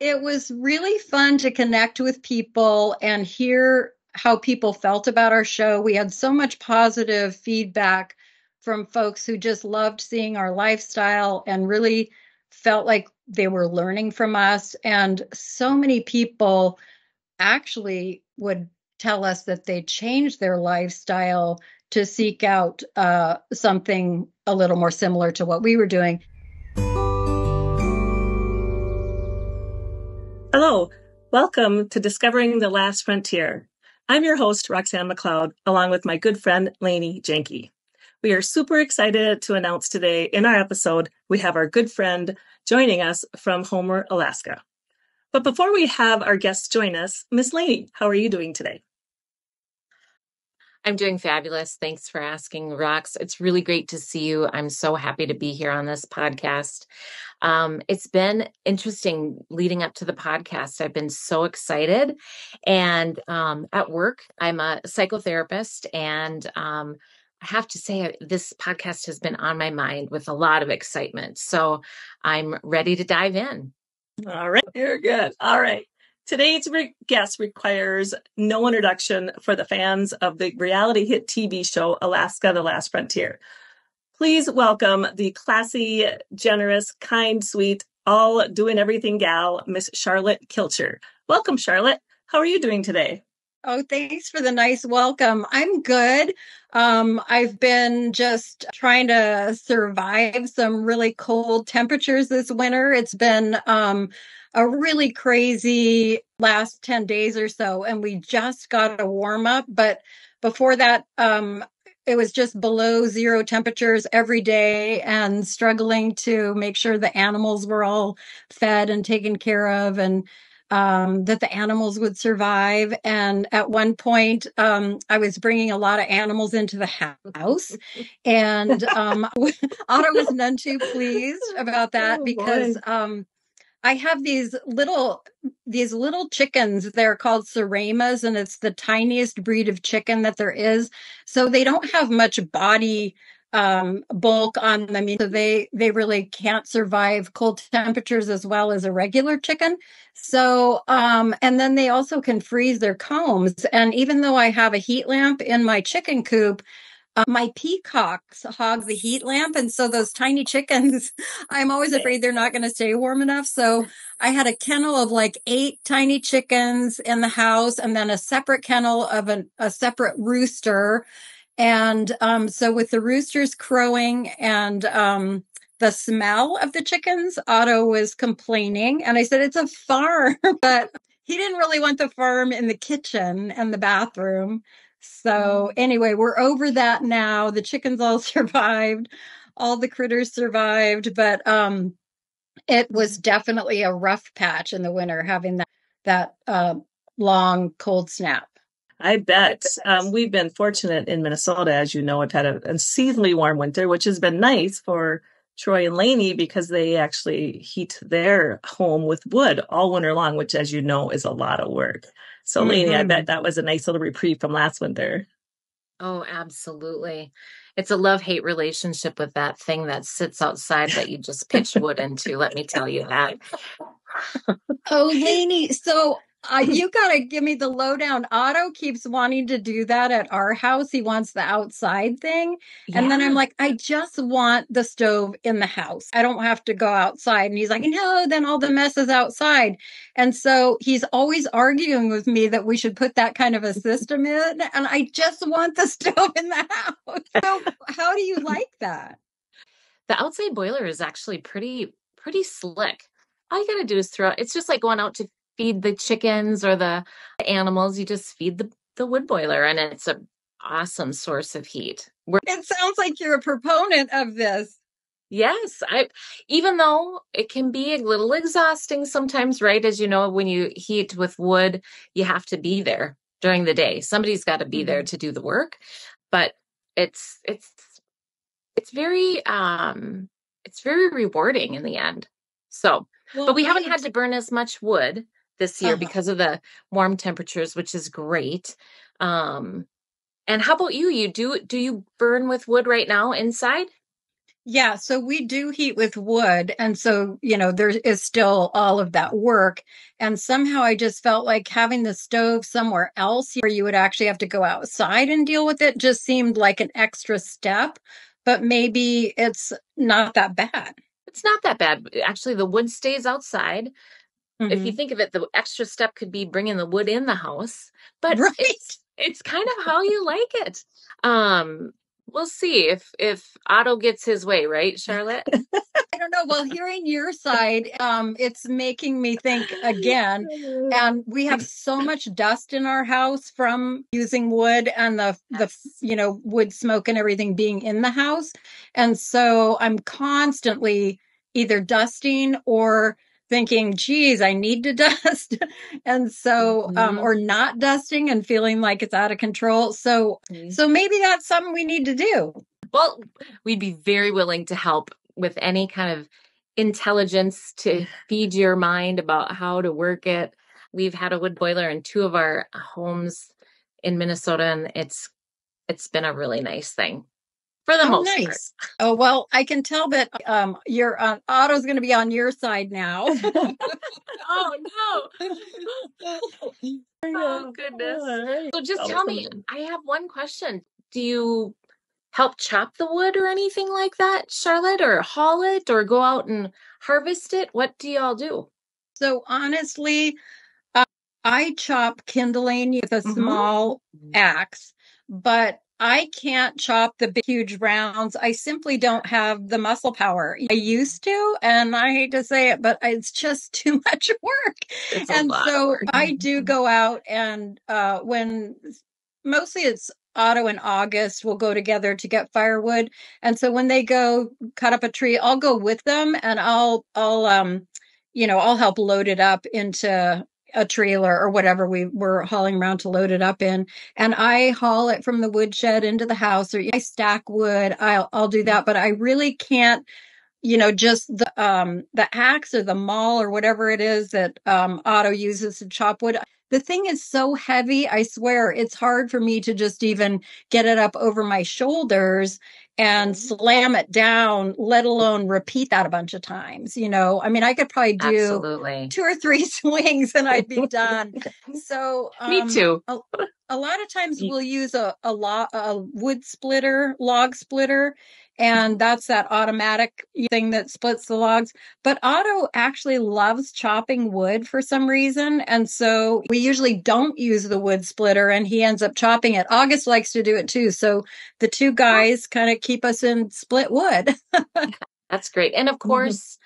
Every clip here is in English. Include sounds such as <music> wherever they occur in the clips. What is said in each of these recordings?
it was really fun to connect with people and hear how people felt about our show. We had so much positive feedback from folks who just loved seeing our lifestyle and really felt like they were learning from us. And so many people actually would tell us that they changed their lifestyle to seek out uh, something a little more similar to what we were doing. Hello, welcome to Discovering the Last Frontier. I'm your host, Roxanne McLeod, along with my good friend, Lainey Jenke. We are super excited to announce today in our episode, we have our good friend joining us from Homer, Alaska. But before we have our guests join us, Miss Lainey, how are you doing today? I'm doing fabulous. Thanks for asking, Rox. It's really great to see you. I'm so happy to be here on this podcast. Um, it's been interesting leading up to the podcast. I've been so excited. And um, at work, I'm a psychotherapist, and um, I have to say, this podcast has been on my mind with a lot of excitement. So I'm ready to dive in. All right. You're good. All right. Today's re- guest requires no introduction for the fans of the reality hit TV show Alaska The Last Frontier. Please welcome the classy, generous, kind, sweet, all doing everything gal, Miss Charlotte Kilcher. Welcome, Charlotte. How are you doing today? Oh, thanks for the nice welcome. I'm good. Um, I've been just trying to survive some really cold temperatures this winter. It's been um, a really crazy last 10 days or so and we just got a warm up but before that um it was just below zero temperatures every day and struggling to make sure the animals were all fed and taken care of and um, that the animals would survive. And at one point, um, I was bringing a lot of animals into the house, <laughs> and um, <laughs> Otto was none too pleased about that oh, because um, I have these little these little chickens. They're called Seramas, and it's the tiniest breed of chicken that there is. So they don't have much body um, bulk on them, so they they really can't survive cold temperatures as well as a regular chicken. So, um, and then they also can freeze their combs. And even though I have a heat lamp in my chicken coop, uh, my peacocks hog the heat lamp. And so those tiny chickens, <laughs> I'm always afraid they're not going to stay warm enough. So I had a kennel of like eight tiny chickens in the house and then a separate kennel of an, a separate rooster. And, um, so with the roosters crowing and, um, the smell of the chickens, Otto was complaining. And I said, it's a farm, <laughs> but he didn't really want the farm in the kitchen and the bathroom. So anyway, we're over that now. The chickens all <laughs> survived. All the critters survived, but um it was definitely a rough patch in the winter having that that uh, long cold snap. I bet. Um, we've been fortunate in Minnesota, as you know, have had a unseasonably warm winter, which has been nice for Troy and Lainey because they actually heat their home with wood all winter long, which, as you know, is a lot of work. So, mm-hmm. Lainey, I bet that was a nice little reprieve from last winter. Oh, absolutely. It's a love hate relationship with that thing that sits outside that you just pitch wood into. Let me tell you that. <laughs> oh, Lainey. So uh, you got to give me the lowdown. Otto keeps wanting to do that at our house. He wants the outside thing. Yeah. And then I'm like, I just want the stove in the house. I don't have to go outside. And he's like, no, then all the mess is outside. And so he's always arguing with me that we should put that kind of a system in. And I just want the <laughs> stove in the house. So how do you <laughs> like that? The outside boiler is actually pretty, pretty slick all you got to do is throw it's just like going out to feed the chickens or the animals. You just feed the, the wood boiler and it's a awesome source of heat. We're- it sounds like you're a proponent of this. Yes, I even though it can be a little exhausting sometimes, right? As you know, when you heat with wood, you have to be there during the day. Somebody's got to be mm-hmm. there to do the work. But it's it's it's very um it's very rewarding in the end. So, well, but we haven't had to burn as much wood this year uh-huh. because of the warm temperatures, which is great. Um, and how about you? You do do you burn with wood right now inside? Yeah, so we do heat with wood. And so, you know, there is still all of that work. And somehow I just felt like having the stove somewhere else where you would actually have to go outside and deal with it just seemed like an extra step. But maybe it's not that bad. It's not that bad. Actually, the wood stays outside. Mm-hmm. If you mm-hmm. think of it, the extra step could be bringing the wood in the house, <laughs> but right. it's, it's kind of how you like it. Um, we'll see if if Otto gets his way, right, Charlotte? <laughs> I don't know. Well, hearing your side, um, it's making me think again. <laughs> And we have so much dust in our house from using wood and the the you know wood smoke and everything being in the house, and so I'm constantly either dusting or thinking, geez, I need to <laughs> dust. and so, um, mm-hmm. um, or not dusting and feeling like it's out of control. So, mm-hmm. so maybe that's something we need to do. Well, we'd be very willing to help with any kind of intelligence to feed your mind about how to work it. We've had a wood boiler in two of our homes in Minnesota and it's it's been a really nice thing for the oh, most nice. part. Oh well, I can tell that um your uh, Otto's going to be on your side now. <laughs> <laughs> oh no! oh goodness! So just tell me, I have one question. Do you help chop the wood or anything like that, Charlotte, or haul it, or go out and harvest it? What do y'all do? So honestly, uh, I chop kindling with a mm-hmm. small axe, but I can't chop the big, huge rounds. I simply don't have the muscle power. I used to, and I hate to say it, but it's just <laughs> too much work. It's and so I do go out and uh, when mostly it's Otto and August will go together to get firewood. And so when they go cut up a tree, I'll go with them and I'll I'll um you know, I'll help load it up into a trailer or whatever we were hauling around to load it up in. And I haul it from the woodshed into the house or I stack wood. I'll, I'll do that, but I really can't, you know, just the, um, the axe or the maul or whatever it is that, um, Otto uses to chop wood. The thing is so heavy. I swear it's hard for me to just even get it up over my shoulders and mm-hmm. slam it down, let alone repeat that a bunch of times. You know, I mean, I could probably do Absolutely. two or three <laughs> swings and I'd be done. <laughs> so, um, me too. A, a, lot of times <laughs> we'll use a, a, lo- a wood splitter, log splitter, and that's that automatic thing that splits the logs. But Otto actually loves chopping wood for some reason. And so we usually don't use the wood splitter and he ends up chopping it. August likes to do it too. So the two guys kind of keep us in split wood. <laughs> that's great. And of mm-hmm. course,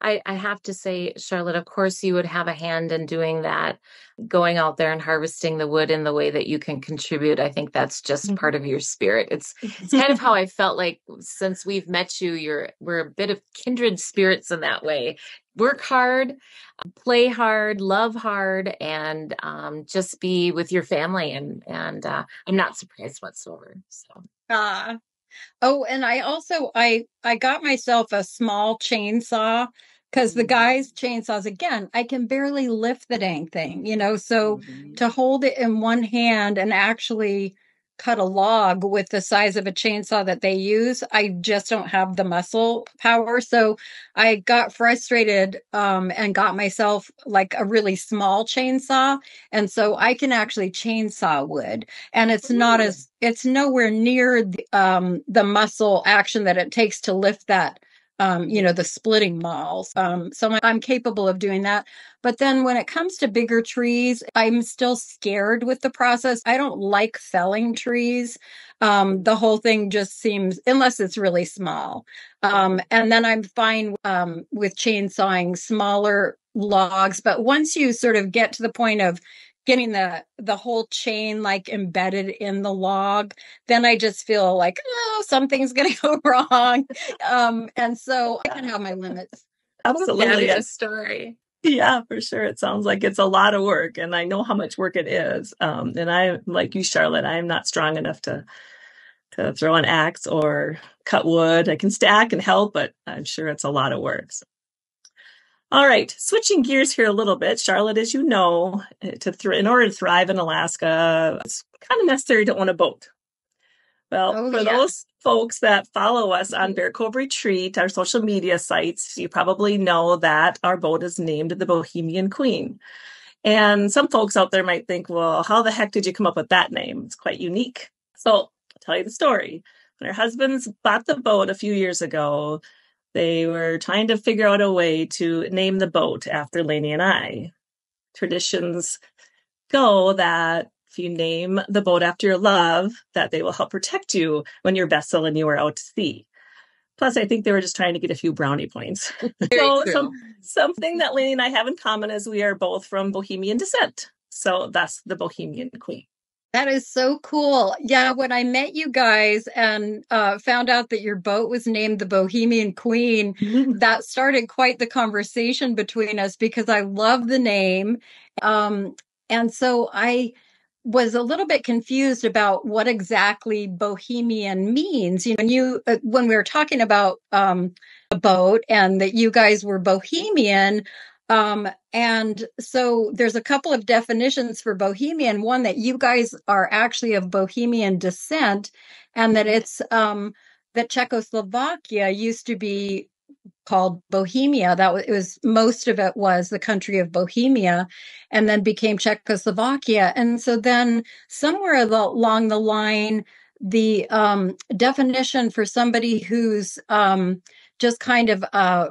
I, I have to say, Charlotte, of course, you would have a hand in doing that, going out there and harvesting the wood in the way that you can contribute. I think that's just mm-hmm. part of your spirit. It's it's kind of how I felt like since we've met you, you're we're a bit of kindred spirits in that way. Work hard, play hard, love hard, and um, just be with your family. And and uh, I'm not surprised whatsoever. So. Ah, Oh, and I also I I got myself a small chainsaw because the mm-hmm. guy's chainsaws again i can barely lift the dang thing you know so mm-hmm. to hold it in one hand and actually cut a log with the size of a chainsaw that they use i just don't have the muscle power so i got frustrated um, and got myself like a really small chainsaw and so i can actually chainsaw wood and it's not as it's nowhere near the, um, the muscle action that it takes to lift that um, you know, the splitting mauls. Um, so I'm capable of doing that. But then when it comes to bigger trees, I'm still scared with the process. I don't like felling trees. Um, the whole thing just seems, unless it's really small. Um, and then I'm fine um, with chainsawing smaller logs. But once you sort of get to the point of getting the the whole chain like embedded in the log then i just feel like oh something's going <laughs> to go wrong. Um and so i can have my limits. Absolutely. A story. Yeah for sure. It sounds like it's a lot of work and i know how much work it is. Um and i like you charlotte i'm not strong enough to to throw an axe or cut wood. I can stack and help but i'm sure it's a lot of work so all right, switching gears here a little bit, Charlotte. As you know, to th- in order to thrive in Alaska, it's kind of necessary to own a boat. Well, oh, for yeah. those folks that follow us on Bear Cove Retreat, our social media sites, you probably know that our boat is named the Bohemian Queen. And some folks out there might think, well, how the heck did you come up with that name? It's quite unique. So I'll tell you the story. When our husbands bought the boat a few years ago, they were trying to figure out a way to name the boat after Lainey and I. Traditions go that if you name the boat after your love, that they will help protect you when your vessel and you are out to sea. Plus, I think they were just trying to get a few brownie points. <laughs> so, some, something that Lainey and I have in common is we are both from Bohemian descent. So that's the Bohemian Queen. That is so cool. Yeah, when I met you guys and uh, found out that your boat was named the Bohemian Queen, <laughs> that started quite the conversation between us because I love the name. Um, and so I was a little bit confused about what exactly bohemian means. You know, when you uh, when we were talking about um, a boat and that you guys were bohemian, um, and so there's a couple of definitions for bohemian. One that you guys are actually of bohemian descent, and that it's um, that Czechoslovakia used to be called Bohemia. That was, was most of it was the country of Bohemia, and then became Czechoslovakia. And so then somewhere along the line, the um, definition for somebody who's um, just kind of a,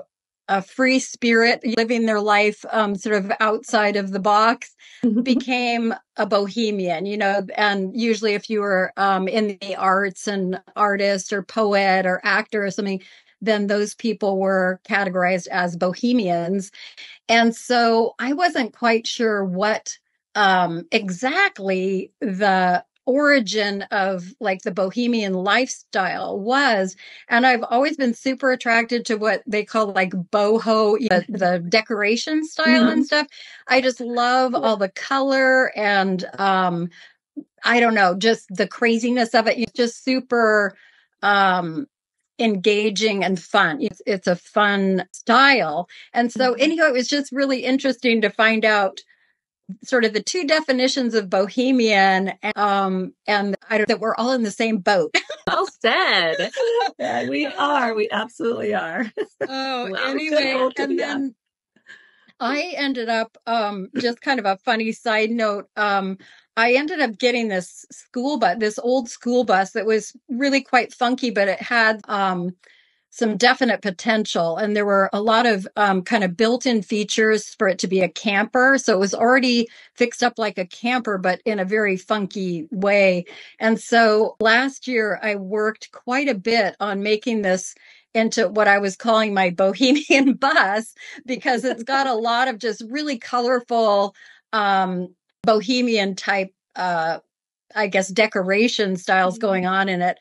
a, free spirit, living their life um, sort of outside of the box, mm-hmm. became a bohemian. You know, and usually if you were um, in the arts and artist or poet or actor or something, then those people were categorized as bohemians. And so I wasn't quite sure what um, exactly the origin of like the bohemian lifestyle was and i've always been super attracted to what they call like boho the, the decoration style mm-hmm. and stuff i just love all the color and um i don't know just the craziness of it it's just super um engaging and fun. It's, it's a fun style. And so, mm-hmm. it was just really interesting to find out sort of the two definitions of bohemian um and i don't that we're all in the same boat. <laughs> Well said. Yeah, we are. We absolutely are. Oh <laughs> well, anyway and then i ended up um just kind of a funny side note um I ended up getting this school bus, this old school bus that was really quite funky, but it had um, some definite potential. And there were a lot of um, kind of built in features for it to be a camper. So it was already fixed up like a camper, but in a very funky way. And so last year I worked quite a bit on making this into what I was calling my <laughs> bohemian bus because it's got a lot of just really colorful um, bohemian type uh I guess decoration styles mm-hmm. going on in it.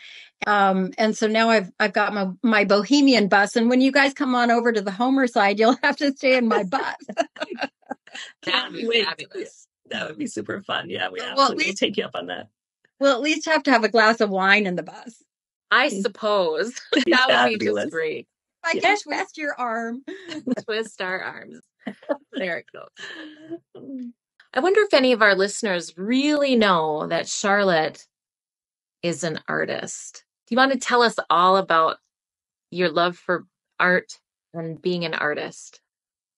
Um, and so now I've I've got my my bohemian bus, and when you guys come on over to the Homer side, you'll <laughs> have to stay in my bus. <laughs> that would be fabulous. That would be super fun. Yeah, we well, absolutely least, take you up on that. We'll at least have to have a glass of wine in the bus. I suppose <laughs> that would be just great. I yeah. can twist your arm. twist our arms. There it goes. I wonder if any of our listeners really know that Charlotte is an artist. Do you want to tell us all about your love for art and being an artist?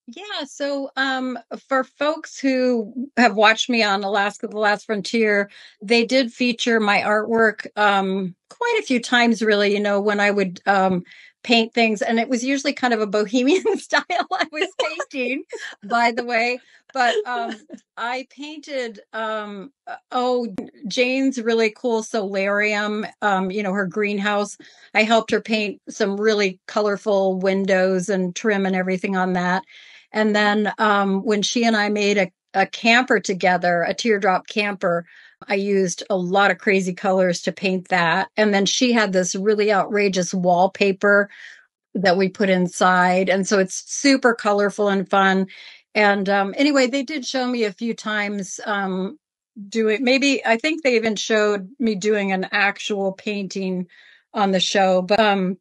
Yeah, so um, for folks who have watched me on Alaska the Last Frontier, they did feature my artwork um, quite a few times, really, you know, when I would um, paint things. And it was usually kind of a bohemian <laughs> style I was <laughs> painting, by the way. But um, I painted, um, uh, oh, Jane's really cool solarium, um, you know, her greenhouse. I helped her paint some really colorful windows and trim and everything on that. And then um, when she and I made a, a camper together, a teardrop camper, I used a lot of crazy colors to paint that. And then she had this really outrageous wallpaper that we put inside. And so it's super colorful and fun. And um, anyway, they did show me a few times um, doing, maybe I think they even showed me doing an actual painting on the show. But um,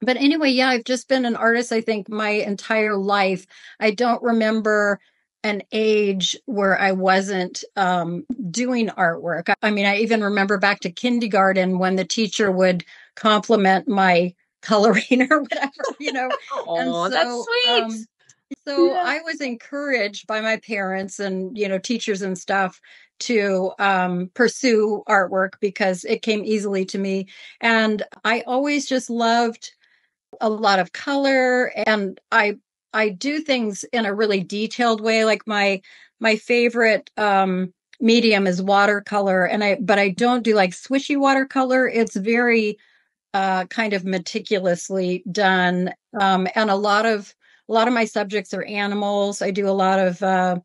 but anyway, yeah, I've just been an artist, I think, my entire life. I don't remember an age where I wasn't um, doing artwork. I mean, I even remember back to kindergarten when the teacher would compliment my <laughs> coloring or whatever, you know. oh, so, that's sweet. Um, so yeah. I was encouraged by my parents and, you know, teachers and stuff to um, pursue artwork because it came easily to me. And I always just loved a lot of color and I I do things in a really detailed way. Like my my favorite um medium is watercolor and I but I don't do like swishy watercolor. It's very uh kind of meticulously done. Um and a lot of a lot of my subjects are animals. I do a lot of uh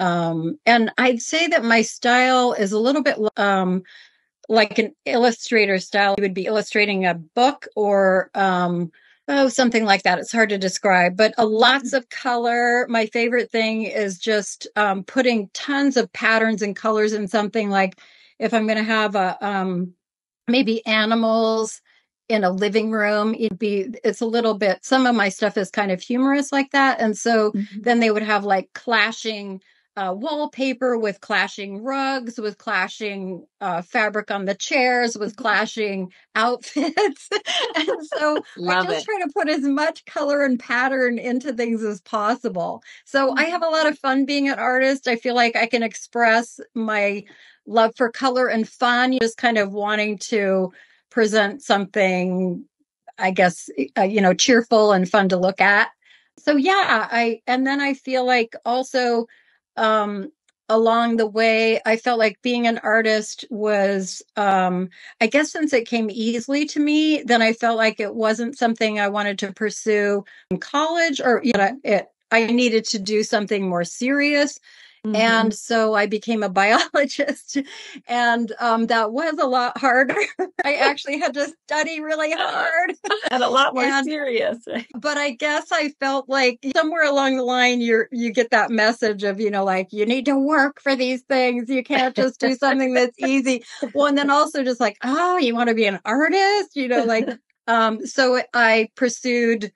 um and I'd say that my style is a little bit um like an illustrator style. You would be illustrating a book or um Oh, something like that. It's hard to describe, but uh, lots of color. My favorite thing is just um, putting tons of patterns and colors in something like if I'm going to have a um, maybe animals in a living room, it'd be it's a little bit. Some of my stuff is kind of humorous like that, and so mm-hmm. then they would have like clashing uh, wallpaper with clashing rugs, with clashing uh, fabric on the chairs, with clashing <laughs> outfits. and so I just it. try to put as much color and pattern into things as possible. So I have a lot of fun being an artist. I feel like I can express my love for color and fun, just kind of wanting to present something, I guess, uh, you know, cheerful and fun to look at. So yeah, I, and then I feel like also, um, along the way, I felt like being an artist was, um, I guess since it came easily to me, then I felt like it wasn't something I wanted to pursue in college or, you know, it, I needed to do something more serious. Mm-hmm. And so I became a <laughs> biologist and um, that was a lot harder. <laughs> I actually had to study really hard <laughs> and a lot more and, serious. but I guess I felt like somewhere along the line you're you get that message of, you know, like you need to work for these things. You can't just do something that's easy. Well, and then also just like, oh, you want to be an artist, you know, like um so I pursued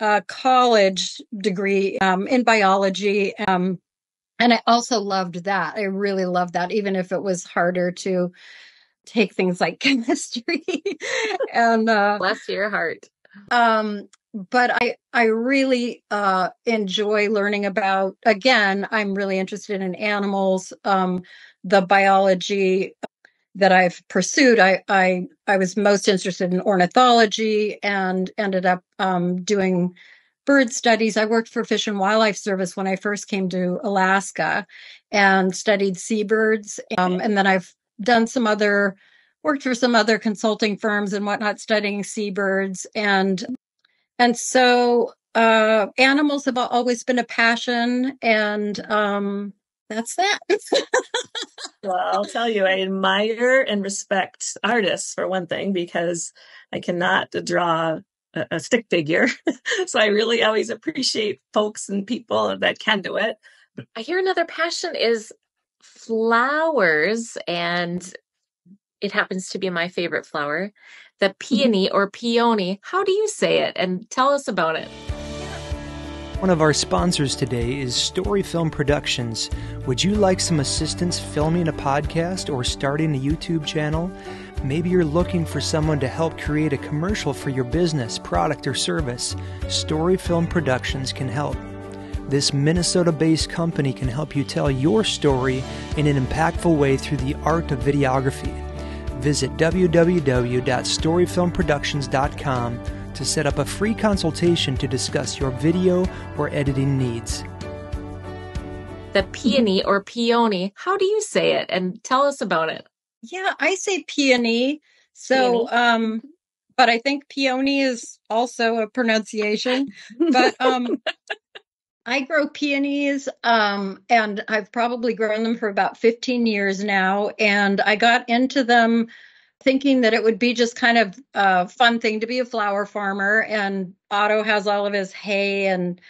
a college degree um, in biology. Um, and I also loved that. I really loved that, even if it was harder to take things like <laughs> chemistry. and uh, bless your heart. Um, but I I really uh, enjoy learning about. Again, I'm really interested in animals. Um, the biology that I've pursued, I I I was most interested in ornithology and ended up um, doing bird studies. I worked for Fish and Wildlife Service when I first came to Alaska and studied seabirds. Um, and then I've done some other, worked for some other consulting firms and whatnot, studying seabirds. And, and so, uh, animals have always been a passion. And, um, that's that. <laughs> well, I'll tell you, I admire and respect artists for one thing, because I cannot draw a, stick figure. <laughs> so I really always appreciate folks and people that can do it. I hear another passion is flowers, and it happens to be my favorite flower, the mm-hmm. peony or peony. How do you say it? And tell us about it. One of our sponsors today is Story Film Productions. Would you like some assistance filming a podcast or starting a YouTube channel? Maybe you're looking for someone to help create a commercial for your business, product, or service. Story Film Productions can help. This Minnesota based company can help you tell your story in an impactful way through the art of videography. Visit www.storyfilmproductions.com to set up a free consultation to discuss your video or editing needs. The peony or peony, how do you say it? And tell us about it. Yeah, I say peony. So, peony. um, but I think peony is also a pronunciation. but um, <laughs> I grow peonies, um, and I've probably grown them for about 15 years now. And I got into them thinking that it would be just kind of a fun thing to be a flower farmer. And Otto has all of his hay and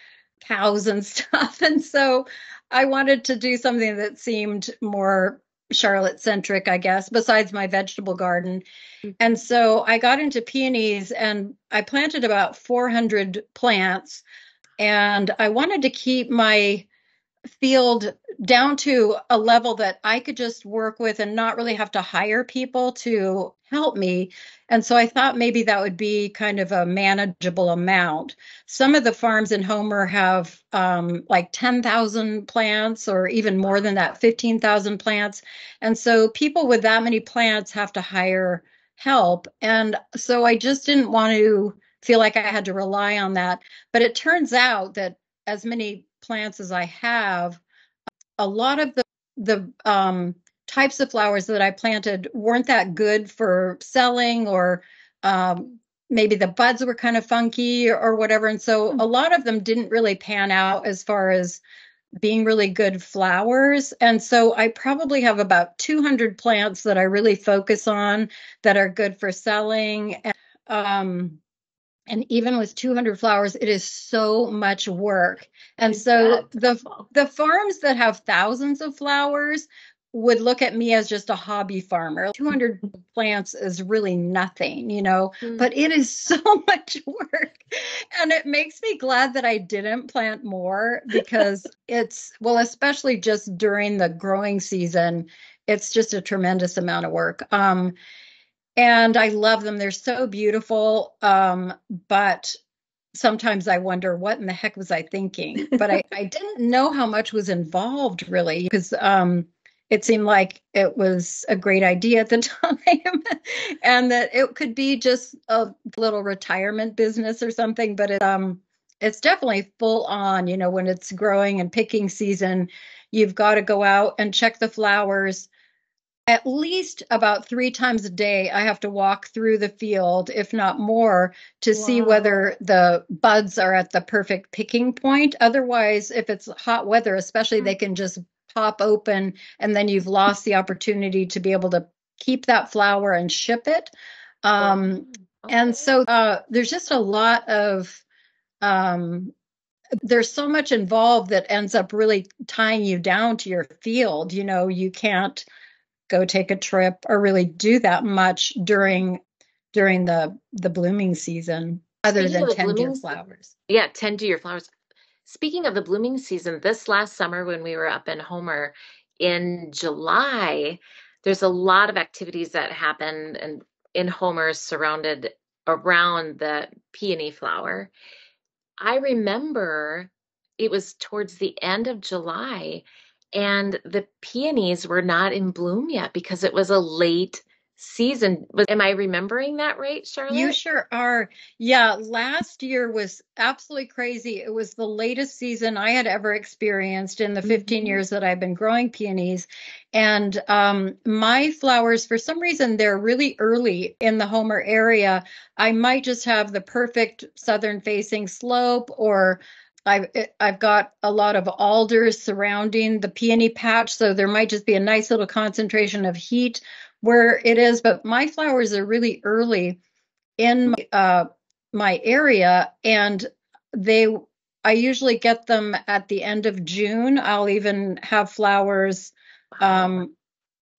cows and <laughs> stuff. And so I wanted to do something that seemed more Charlotte centric, I guess, besides my vegetable garden. Mm-hmm. And so I got into peonies and I planted about 400 plants. And I wanted to keep my field down to a level that I could just work with and not really have to hire people to help me. And so I thought maybe that would be kind of a manageable amount. Some of the farms in Homer have um, like 10,000 plants or even more than that, 15,000 plants. And so people with that many plants have to hire help. And so I just didn't want to feel like I had to rely on that. But it turns out that as many plants as I have, a lot of the the um, types of flowers that I planted weren't that good for selling, or um, maybe the buds were kind of funky or, or whatever. And so hmm. a lot of them didn't really pan out as far as being really good flowers. And so I probably have about 200 plants that I really focus on that are good for selling. And, um, and even with 200 flowers it is so much work and so the the farms that have thousands of flowers would look at me as just a hobby farmer 200 plants is really nothing you know mm. but it is <laughs> so much work and it makes me glad that i didn't plant more <laughs> because it's well especially just during the growing season it's just a tremendous amount of work um and I love them. They're so beautiful. Um, but sometimes I wonder what in the heck was I thinking? But I, <laughs> I didn't know how much was involved really because um, it seemed like it was a great idea at the <laughs> time and that it could be just a little retirement business or something. But it, um, it's definitely full on, you know, when it's growing and picking season, you've got to go out and check the flowers at least about three times a day i have to walk through the field if not more to wow. see whether the buds are at the perfect picking point otherwise if it's hot weather especially they can just pop open and then you've lost the opportunity to be able to keep that flower and ship it um, and so uh, there's just a lot of um, there's so much involved that ends up really tying you down to your field you know you can't go take a trip or really do that much during during the the blooming season other Speaking than tend to your flowers. Yeah, tend to your flowers. Speaking of the blooming season, this last summer when we were up in Homer in July, there's a lot of activities that happen and in Homer surrounded around the peony flower. I remember it was towards the end of July and the peonies were not in bloom yet because it was a late season. Was am I remembering that right, Charlotte? You sure are. Yeah, last year was absolutely crazy. It was the latest season I had ever experienced in the 15 mm-hmm. years that I've been growing peonies. And um, my flowers, for some reason, they're really early in the Homer area. I might just have the perfect southern facing slope or I've I've got a lot of alders surrounding the peony patch, so there might just be a nice little concentration of heat where it is. But my flowers are really early in my, uh, my area, and they I usually get them at the end of June. I'll even have flowers um,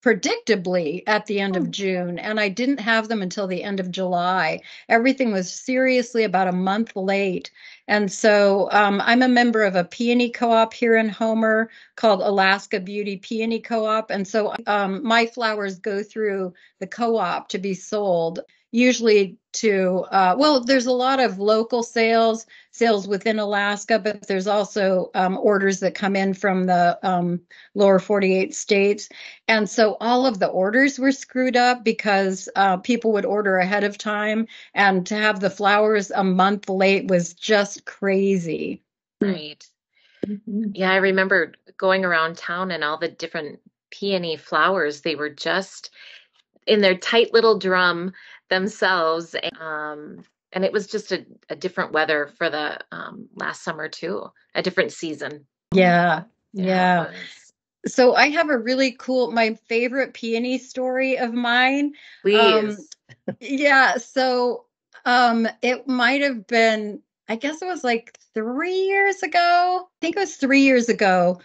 predictably at the end of hmm. June, and I didn't have them until the end of July. Everything was seriously about a month late. And so um, I'm a member of a peony co op here in Homer called Alaska Beauty Peony Co op. And so um, my flowers go through the co op to be sold usually to uh, well there's a lot of local sales sales within alaska but there's also um, orders that come in from the um, lower 48 states. And so all of the orders were screwed up because uh, people would order ahead of time and to have the flowers a month late was just crazy. Right. Mm-hmm. yeah i remember going around town and all the different peony flowers they were just in their tight little drum themselves. Um, and it was just a, a different weather for the um, last summer too, a different season. Yeah, yeah. yeah. So I have a really cool, my favorite peony story of mine. Please. Um, yeah. So um, it might have been, I guess it was like three years ago. I think it was three years ago.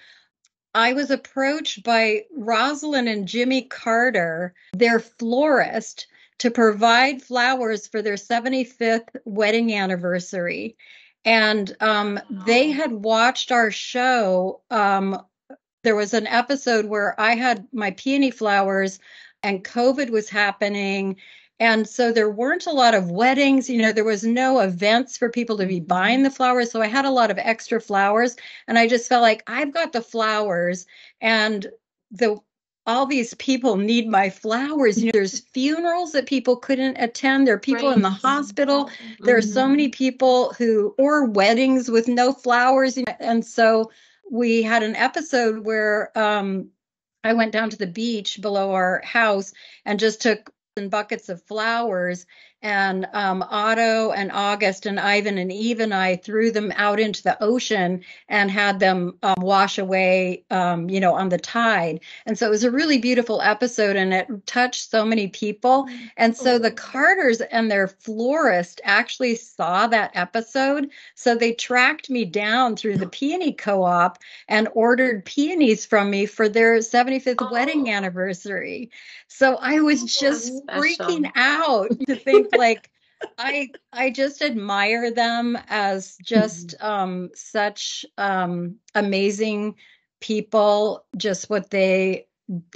I was approached by Rosalynn and Jimmy Carter, their florist, to provide flowers for their 75th wedding anniversary. and um, they had watched our show. Um, there was an episode where I had my peony flowers, and COVID was happening. And so there weren't a lot of weddings, you know, there was no events for people to be buying the flowers. So I had a lot of extra flowers. And I just felt like I've got the flowers and the all these people need my flowers. You know, there's <laughs> funerals that people couldn't attend. There are people right. in the hospital. Mm-hmm. There are so many people who, or weddings with no flowers. And so we had an episode where um, I went down to the beach below our house and just took and buckets of flowers and um, Otto and August and Ivan and Eve and I threw them out into the ocean and had them um, wash away, um, you know, on the tide. And so it was a really beautiful episode and it touched so many people. And so the Carters and their florist actually saw that episode. So they tracked me down through the peony co op and ordered peonies from me for their 75th oh. wedding anniversary. So I was just freaking out to think like I I just admire them as just um such um amazing people just what they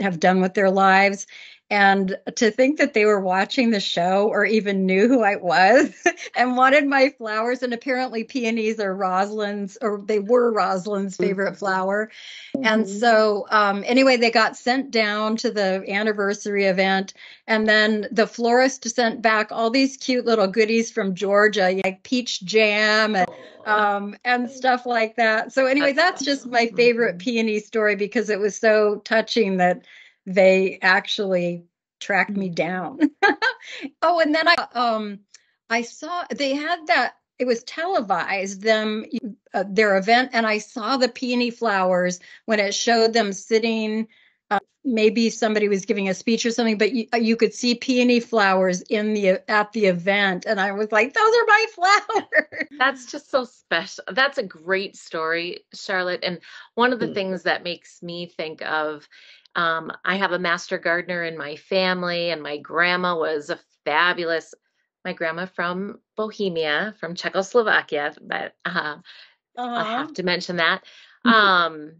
have done with their lives and to think that they were watching the show or even knew who I was <laughs> and wanted my flowers. And apparently, peonies are Rosalynn's, or they were Rosalynn's favorite mm-hmm. flower. Mm-hmm. And so, um, anyway, they got sent down to the anniversary event. And then the florist sent back all these cute little goodies from Georgia, like peach jam and um, and stuff like that. So anyway, that's just my favorite peony story because it was so touching that they actually tracked me down. <laughs> oh, and then I um I saw they had that it was televised them uh, their event and I saw the peony flowers when it showed them sitting uh, maybe somebody was giving a speech or something but you, uh, you could see peony flowers in the at the event and I was like those are my <laughs> flowers. That's just so special. That's a great story, Charlotte, and one of the mm. things that makes me think of um, I have a master gardener in my family, and my grandma was a fabulous. My grandma from Bohemia, from Czechoslovakia, but uh, I have to mention that. <laughs> um,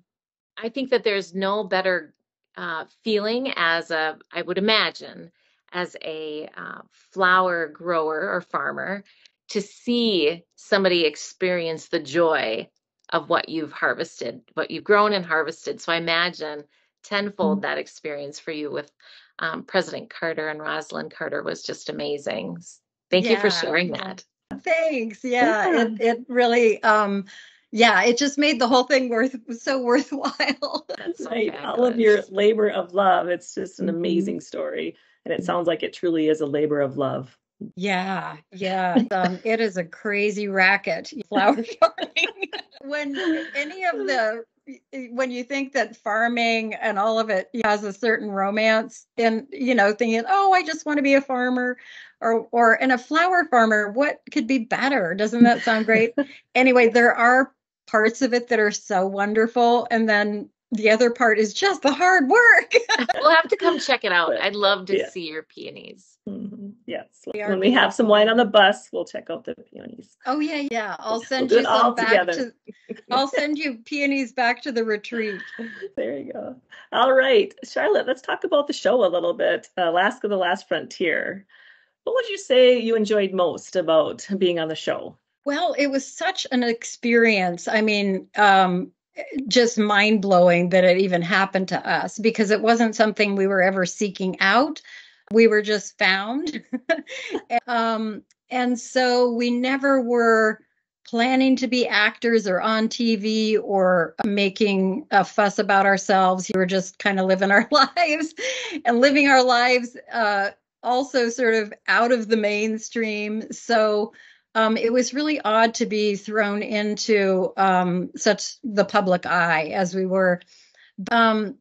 I think that there's no better uh, feeling as a, I would imagine, as a uh, flower grower or farmer to see somebody experience the joy of what you've harvested, what you've grown and harvested. So I imagine tenfold mm-hmm. that experience for you with um, President Carter and Rosalynn Carter was just amazing. Thank yeah. you for sharing that. Thanks. Yeah, yeah. It, it really, um, yeah, it just made the whole thing worth so worthwhile. <laughs> That's so right. All of your labor of love. It's just an mm-hmm. amazing story. And it sounds like it truly is a labor of love. Yeah, yeah. Um, it is a crazy racket, <laughs> flower farming. <laughs> when any of the when you think that farming and all of it has a certain romance and you know thinking oh i just want to be a farmer or or and a flower farmer what could be better? Doesn't that sound great? <laughs> Anyway there are parts of it that are so wonderful and then the other part is just the hard work. <laughs> we'll have to come check it out. I'd love to yeah. see your peonies. Mm-hmm. Yes. We when we have some wine on the bus, we'll check out the peonies. Oh yeah, yeah. I'll send we'll you some back together. to I'll send you peonies back to the retreat. There you go. All right. Charlotte, let's talk about the show a little bit. Alaska the Last Frontier. What would you say you enjoyed most about being on the show? Well, it was such an experience. I mean, um, just mind blowing that it even happened to us because it wasn't something we were ever seeking out. We were just found. <laughs> um, and so we never were planning to be actors or on TV or making a fuss about ourselves. We were just kind of living our <laughs> lives and living our lives uh, also sort of out of the mainstream. So um, it was really odd to be thrown into um, such the public eye as we were. Um,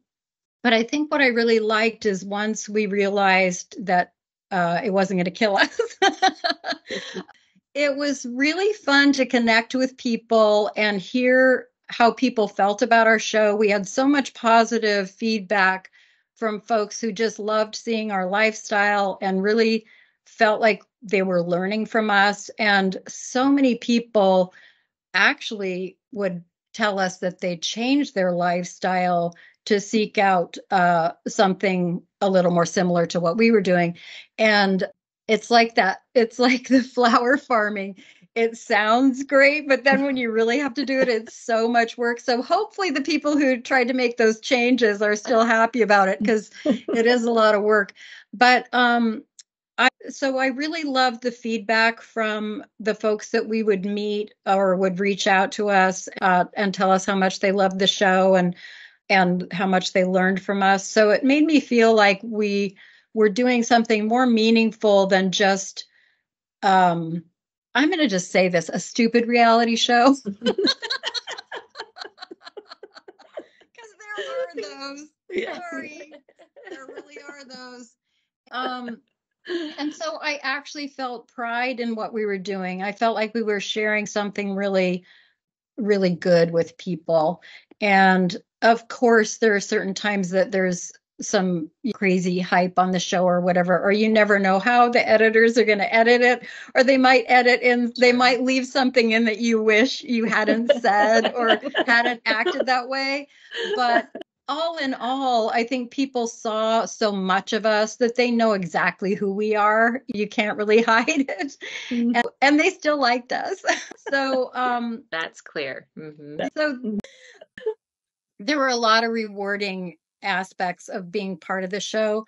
but I think what I really liked is once we realized that uh, it wasn't going to kill us. <laughs> it was really fun to connect with people and hear how people felt about our show. We had so much positive feedback from folks who just loved seeing our lifestyle and really felt like they were learning from us. And so many people actually would tell us that they changed their lifestyle to seek out uh, something a little more similar to what we were doing. And it's like that. It's like the flower <laughs> farming. It sounds great, but then when you really have to do it, it's so much work. So hopefully, the people who tried to make those changes are still happy about it because it is a lot of work. But um, I, so I really loved the feedback from the folks that we would meet or would reach out to us uh, and tell us how much they loved the show and and how much they learned from us. So it made me feel like we were doing something more meaningful than just um I'm going to just say this a stupid reality show. <laughs> Because there are those. <laughs> Yeah. Sorry. There really are those. Um, and so I actually felt pride in what we were doing. I felt like we were sharing something really, really good with people. And of course, there are certain times that there's some crazy hype on the show or whatever, or you never know how the editors are going to edit it, or they might edit in, they might leave something in that you wish you hadn't said or <laughs> hadn't acted that way. But all in all, I think people saw so much of us that they know exactly who we are. You can't really <laughs> hide it. Mm-hmm. And, and, they still liked us. <laughs> so um that's clear. Mm-hmm. So <laughs> there were a lot of rewarding aspects of being part of the show.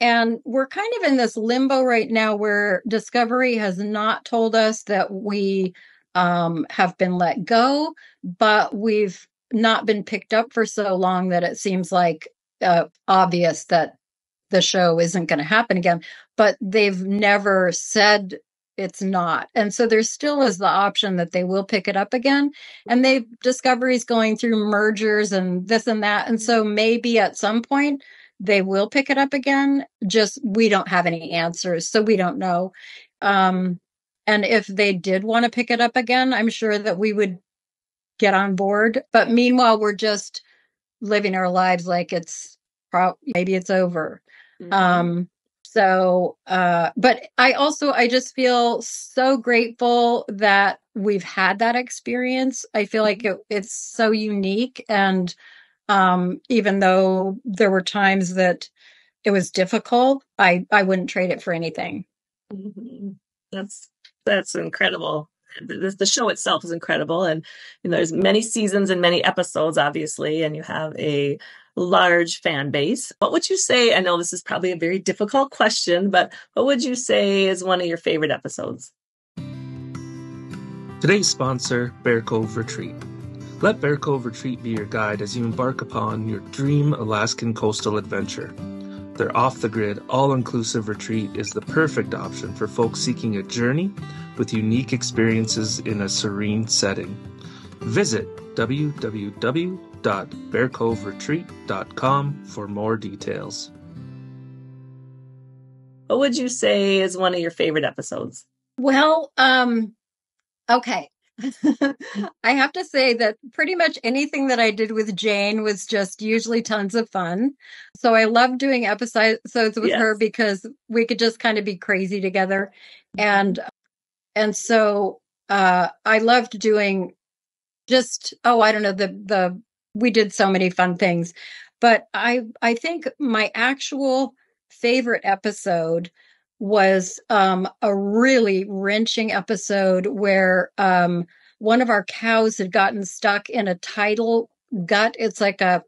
And we're kind of in this limbo right now where Discovery has not told us that we um, have been let go, but we've not been picked up for so long that it seems like uh, obvious that the show isn't going to happen again. But they've never said it's not. And so there still is the option that they will pick it up again. And they Discovery's going through mergers and this and that. And so maybe at some point they will pick it up again. Just we don't have any answers. So we don't know. Um, and if they did want to pick it up again, I'm sure that we would get on board. But meanwhile, we're just living our lives like it's pro- maybe it's over. Mm-hmm. Um, so uh but i also i just feel so grateful that we've had that experience i feel like it, it's so unique and um even though there were times that it was difficult i i wouldn't trade it for anything mm-hmm. that's that's incredible the, the show itself is incredible. And you know, there's many seasons and many episodes obviously and you have a large fan base. What would you say i know this is probably a very difficult question but what would you say is one of your favorite episodes? Today's sponsor bear cove retreat. Let bear cove retreat be your guide as you embark upon your dream alaskan coastal adventure their off the grid, all inclusive retreat is the perfect option for folks seeking a journey with unique experiences in a serene setting. Visit www.bearcoveretreat.com for more details. What would you say is one of your favorite episodes? Well, um, okay. <laughs> I have to say that pretty much anything that I did with Jane was just usually tons of fun. So I love doing episodes with yes. her because we could just kind of be crazy together. And and so uh I loved doing just oh, I don't know, the the we did so many fun things. But I I think my actual favorite episode was um, a really wrenching episode where um, one of our cows had gotten stuck in a tidal gut. It's like a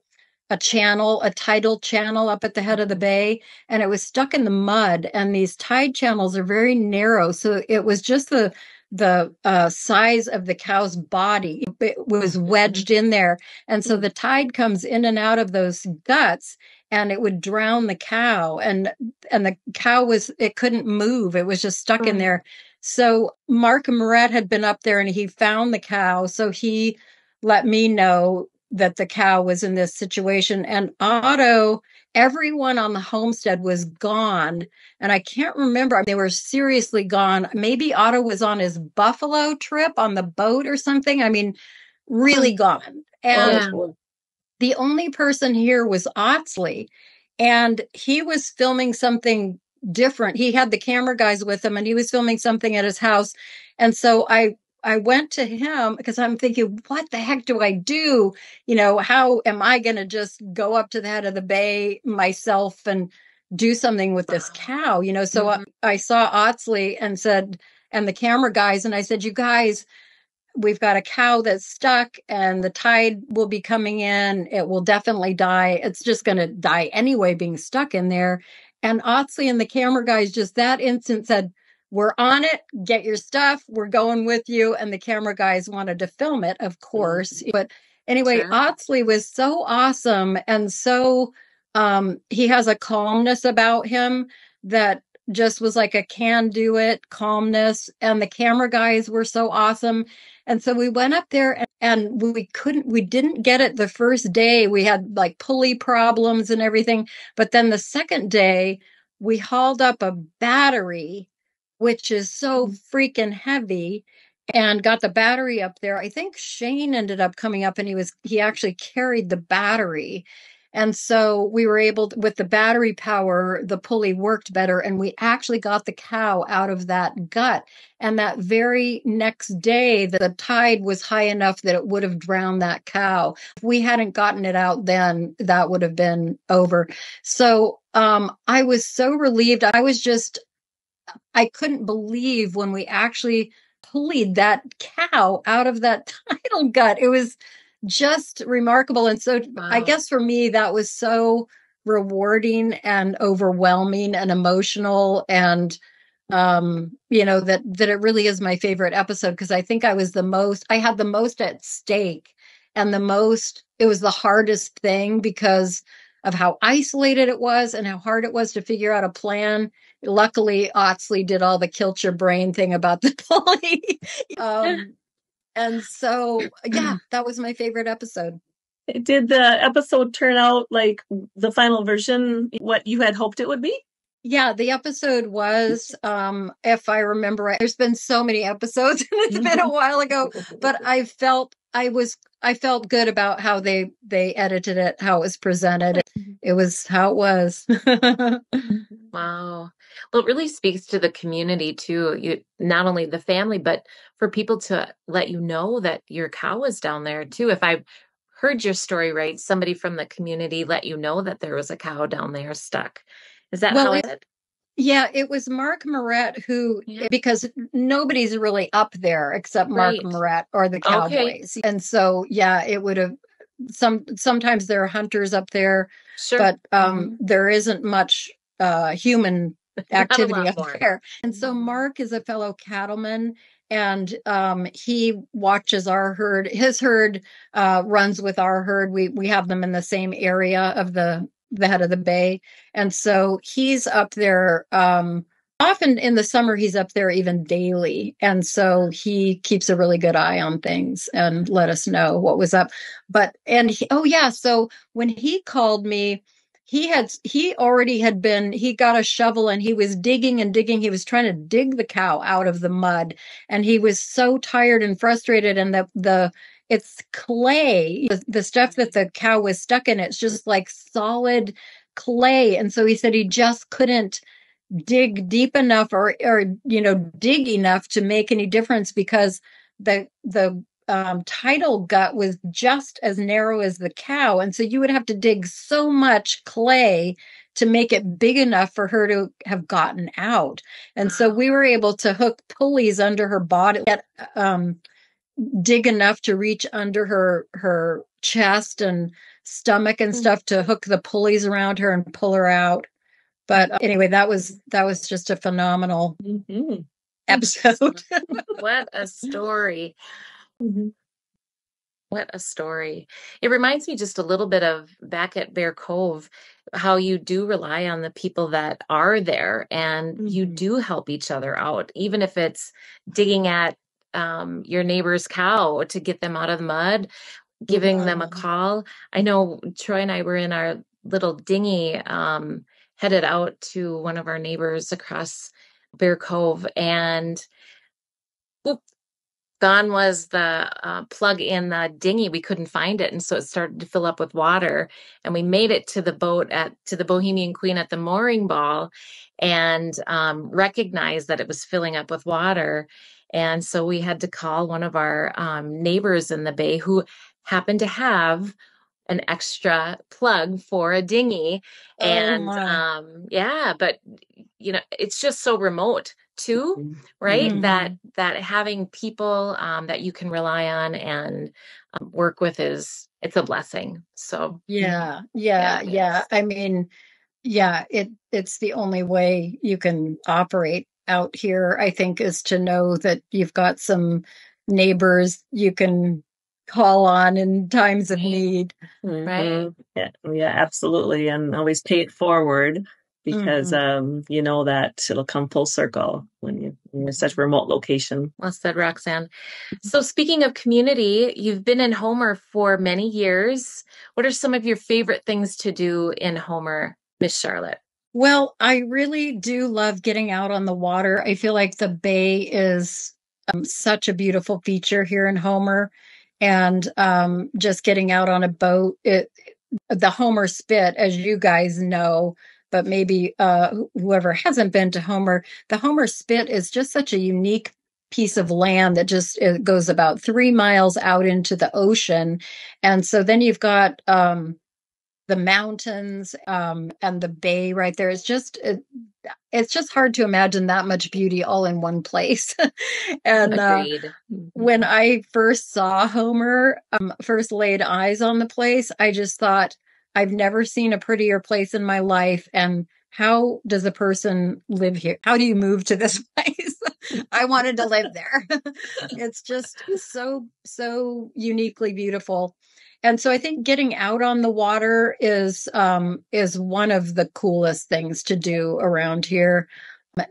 a channel, a tidal channel up at the head of the bay, and it was stuck in the mud. And these tide channels are very narrow, so it was just the the uh, size of the cow's body. It was wedged in there, and so the tide comes in and out of those guts, and it would drown the cow and and the cow was it couldn't move it was just stuck in mm. there. So mark moret had been up there and he found the cow so he let me know that the cow was in this situation and otto everyone on the homestead was gone and i can't remember they were seriously gone. Maybe otto was on his buffalo trip on the boat or something i mean really gone. And oh, the only person here was Atz Lee, and he was filming something different. He had the camera guys with him, and he was filming something at his house. And so I I went to him because I'm thinking, what the heck do I do? You know, how am I going to just go up to the head of the bay myself and do something with this <sighs> cow? You know, so mm-hmm. I, I saw Atz Lee and said, and the camera guys, and I said, you guys, we've got a cow that's stuck and the tide will be coming in. It will definitely die. It's just going to die anyway, being stuck in there. And Atz Lee and the camera guys just that instant said, we're on it. Get your stuff. We're going with you. And the camera guys wanted to film it, of course. Mm-hmm. But anyway, sure. Atz Lee was so awesome and so um, he has a calmness about him that just was like a can do it calmness. And the camera guys were so awesome. And so we went up there and, we couldn't, we didn't get it the first day. We had like pulley problems and everything. But then the second day, we hauled up a battery, which is so freaking heavy and got the battery up there. I think Shane ended up coming up and he was, he actually carried the battery and so we were able to, with the battery power, the pulley worked better and we actually got the cow out of that gut. And that very next day, the tide was high enough that it would have drowned that cow. If we hadn't gotten it out then, that would have been over. So, um, I was so relieved. I was just, I couldn't believe when we actually pulleyed that cow out of that <laughs> tidal gut. It was, just remarkable. And so wow. I guess for me, that was so rewarding and overwhelming and emotional and um you know that that it really is my favorite episode because i think i was the most i had the most at stake and the most it was the hardest thing because of how isolated it was and how hard it was to figure out a plan luckily Atz Lee did all the Kilcher brain thing about the <laughs> pulley <laughs> um and so, yeah, <clears throat> that was my favorite episode. Did the episode turn out like the final version, what you had hoped it would be? Yeah, the episode was, um, if I remember right, there's been so many episodes <laughs> and it's been a while ago, but I felt I was, I felt good about how they, they edited it, how it was presented. It, mm-hmm. it was how it was. <laughs> wow. Well, it really speaks to the community too. You, not only the family, but for people to let you know that your cow is down there too. If I heard your story right, somebody from the community let you know that there was a cow down there stuck. Is that well, how it? Yeah, it was Mark Moret who, yeah. because nobody's really up there except Mark right. Moret or the Cowboys, okay. and so yeah, it would have. Some sometimes there are hunters up there, sure. but um, mm-hmm. there isn't much uh, human <laughs> activity up more. there. And so mm-hmm. Mark is a fellow cattleman and um, he watches our herd. His herd uh, runs with our herd. We we have them in the same area of the the head of the bay, and so he's up there. Um, often in the summer, he's up there even daily, and so he keeps a really good eye on things and let us know what was up. But and he, oh yeah, so when he called me he had he already had been he got a shovel and he was digging and digging. He was trying to dig the cow out of the mud. And he was so tired and frustrated and the the it's clay the, the stuff that the cow was stuck in it's just like solid clay. And so he said he just couldn't dig deep enough or or you know dig enough to make any difference because the the um, tidal gut was just as narrow as the cow. And so you would have to dig so much clay to make it big enough for her to have gotten out. And so we were able to hook pulleys under her body, get, um, dig enough to reach under her, her chest and stomach and mm. stuff to hook the pulleys around her and pull her out. But anyway, that was, that was just a phenomenal mm-hmm. <laughs> episode. what a story. Mm-hmm. What a story. It reminds me just a little bit of back at Bear Cove, how you do rely on the people that are there and mm-hmm. you do help each other out, even if it's digging at um, your neighbor's cow to get them out of the mud, giving yeah. them a call. I know Troy and I were in our little dinghy um, headed out to one of our neighbors across Bear Cove and gone was the uh, plug in the dinghy. We couldn't find it, and so it started to fill up with water. And we made it to the boat at to the Bohemian Queen at the mooring ball, and um, recognized that it was filling up with water. And so we had to call one of our um, neighbors in the bay who happened to have an extra plug for a dinghy Oh, and my. um yeah but you know it's just so remote too Mhm. right Mhm. that that having people um that you can rely on and um, work with is it's a blessing so Yeah, yeah, Yeah, yeah. I mean, yeah, it it's the only way you can operate out here, I think, is to know that you've got some neighbors you can call on in times of need. Right. Mhm. Yeah, yeah, absolutely. And always pay it forward because um you know that it'll come full circle when you when you're in such a remote location. well said roxanne so speaking of community you've been in homer for many years what are some of your favorite things to do in homer miss charlotte Well, I really do love getting out on the water. I feel like the bay is um, such a beautiful feature here in Homer. And um, just getting out on a boat, it, the Homer Spit, as you guys know, but maybe uh, whoever hasn't been to Homer, the Homer Spit is just such a unique piece of land that just it goes about three miles out into the ocean. And so then you've got um, the mountains um, and the bay right there. It's just it, it's just hard to imagine that much beauty all in one place. <laughs> and uh, when I first saw Homer, um, first laid eyes on the place, I just thought I've never seen a prettier place in my life. And how does a person live here? How do you move to this <laughs> place? I wanted to live there. <laughs> it's just so, so uniquely beautiful. And so I think getting out on the water is, um, is one of the coolest things to do around here.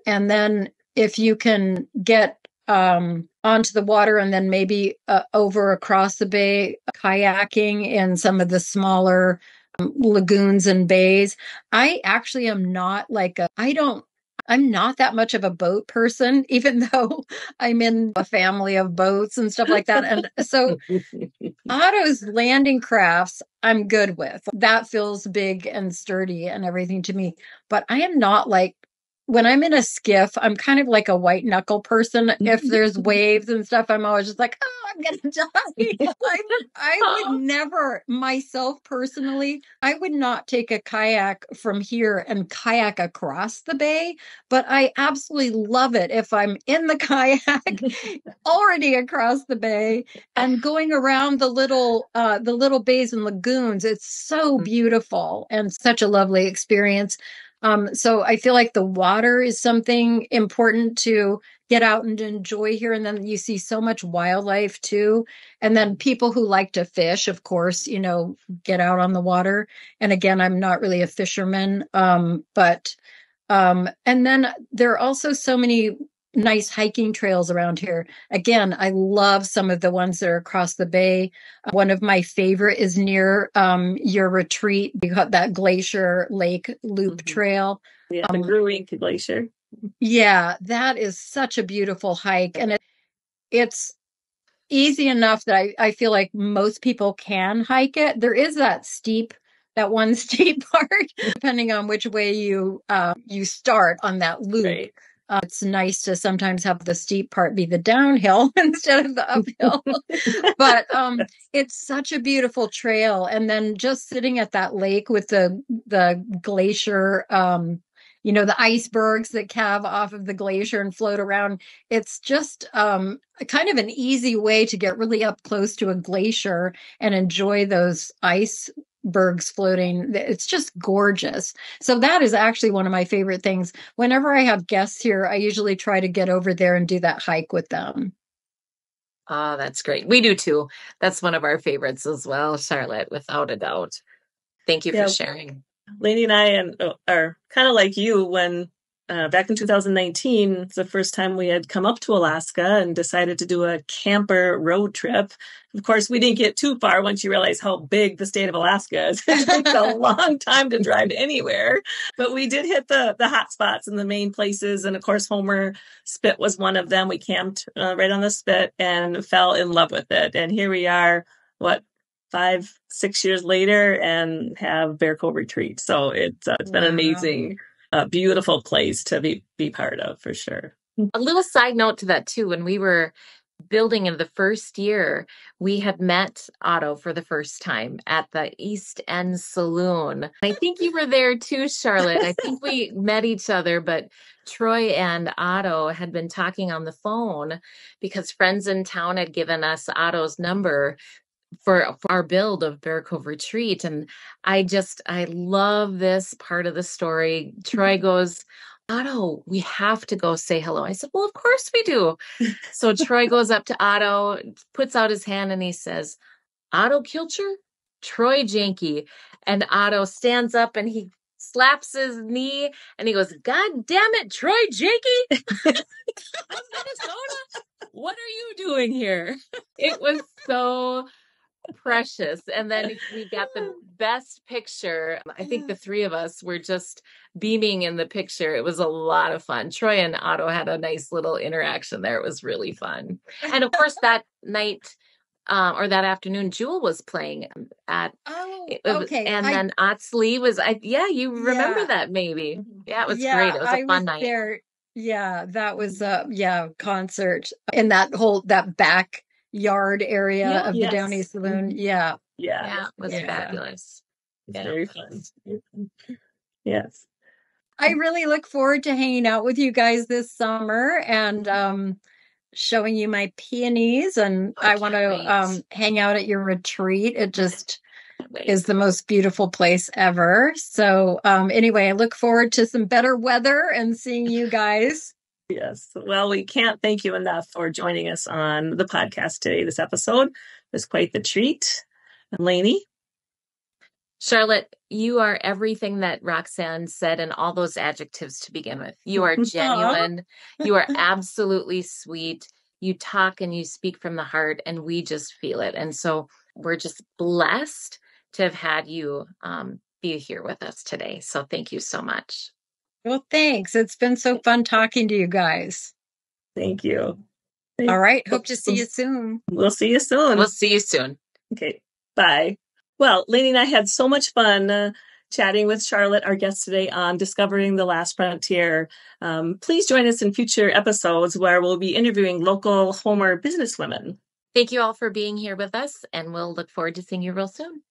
And then if you can get, um, onto the water and then maybe uh, over across the bay, kayaking in some of the smaller lagoons and bays. I actually am not like a, I don't, I'm not that much of a boat person, <laughs> even though I'm in a family of boats and stuff like that. And so <laughs> Otto's landing crafts, I'm good with. That feels big and sturdy and everything to me. But I am not like, when I'm in a skiff, I'm kind of like a white knuckle person. If mm-hmm. there's mm-hmm. waves and stuff, I'm always just like, oh, I'm going <laughs> to die. <laughs> I, I would uh-huh. never, myself personally, I would not take a kayak from here and kayak across the bay, but I absolutely love it if I'm in the <laughs> kayak already across the bay and going around the little uh the little bays and lagoons. It's so mm-hmm. beautiful and such a lovely experience um so i feel like the water is something important to get out and enjoy here. And then you see so much wildlife too. And then people who like to fish of course you know get out on the water. And again i'm not really a fisherman um but um and then there are also so many nice hiking trails around here. Again, I love some of the ones that are across the bay. One of my favorite is near um, your retreat. You got that Glacier Lake Loop Mhm. Trail. Yeah, the Um, Grewingk Glacier. Yeah, that is such a beautiful hike. And it, it's easy enough that I, I feel like most people can hike it. There is that steep that one <laughs> steep part depending on which way you uh, you start on that loop Right. Uh, it's nice to sometimes have the steep part be the downhill <laughs> instead of the uphill. <laughs> but um, it's such a beautiful trail, and then just sitting at that lake with the the glacier, um, you know, the icebergs that calve off of the glacier and float around. It's just um, kind of an easy way to get really up close to a glacier and enjoy those ice bergs floating it's just gorgeous so that is actually one of my favorite things whenever I have guests here, I usually try to get over there and do that hike with them. Oh, that's great. We do too. That's one of our favorites as well, Charlotte, without a doubt. Thank you Yeah. for sharing. Lainey and I and uh, are kind of like you when uh, back in 2019, the first time we had come up to Alaska and decided to do a camper road trip. Of course, we didn't get too far once you realize how big the state of Alaska is. <laughs> it takes a <laughs> long time to drive anywhere, but we did hit the the hot spots and the main places. And of course, Homer Spit was one of them. We camped uh, right on the Spit and fell in love with it. And here we are, what five, six years later, and have Bear Cove Retreat. So it's uh, it's been Wow. amazing, uh, beautiful place to be be part of for sure. A little side note to that too. When we were building in the first year, we had met Otto for the first time at the East End Saloon. I think you were there too, Charlotte. I think we <laughs> met each other, but Troy and Otto had been talking on the phone because friends in town had given us Otto's number for, for our build of Bear Cove Retreat. And I just, I love this part of the story. Troy <laughs> goes, Otto, we have to go say hello. I said, Well, of course we do. so Troy <laughs> goes up to Otto, puts out his hand, and he says, Otto Kilcher, Troy Janke. And Otto stands up and he slaps his knee and he goes, God damn it, Troy Janke. <laughs> Minnesota, what are you doing here? It was so precious. And then <laughs> we got the best picture. Um, I think the three of us were just beaming in the picture. It was a lot of fun. Troy and Otto had a nice little interaction there. It was really fun. And of course, <laughs> that night, um, or that afternoon, Jewel was playing um, at. Oh, was, uh, okay. and I- then Atz Lee was. I yeah, you remember Yeah. that maybe? Mm-hmm. Yeah, it was yeah, great. It was a I fun night. There. Yeah, that was a yeah concert in that whole that backyard area Yeah, of yes. the Down East Saloon. Mhm. Yeah, Yeah. Yeah, it was Yeah. fabulous. It's Yeah. very fun. Yes. I really look forward to hanging out with you guys this summer and um showing you my peonies and I I want to um hang out at your retreat. It just is the most beautiful place ever. So um anyway, I look forward to some better weather and seeing you guys. Yes. Well, we can't thank you enough for joining us on the podcast today. This episode was quite the treat. Lainey, Charlotte, you are everything that Roxanne said and all those adjectives to begin with. You are <laughs> genuine. you are <laughs> absolutely sweet. You talk and you speak from the heart, and we just feel it. And so we're just blessed to have had you um, be here with us today. So thank you so much. Well, thanks. It's been so fun talking to you guys. thank you. All right. Hope to see you soon. We'll see you soon. We'll see you soon. Okay. Bye. Well, Lainey and I had so much fun uh, chatting with Charlotte, our guest today, on discovering the last frontier. Um, please join us in future episodes where we'll be interviewing local Homer businesswomen. Thank you all for being here with us, and we'll look forward to seeing you real soon.